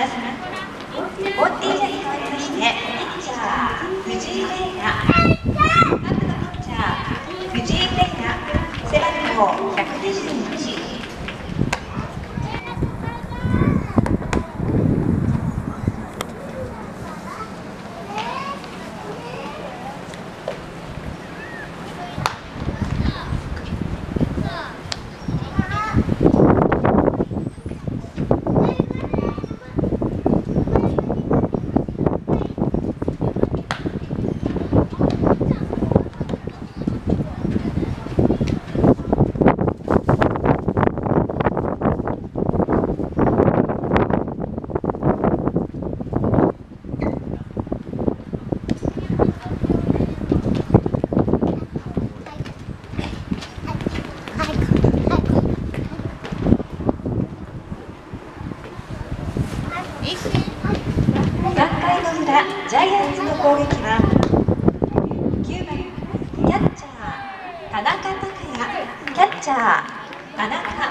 ます。オッティーが変わりましてピッチャー藤井玲奈バックのピッチャー藤井玲奈背番号122 3回の裏ジャイアンツの攻撃は9番キャッチャー田中拓也キャッチャー田中。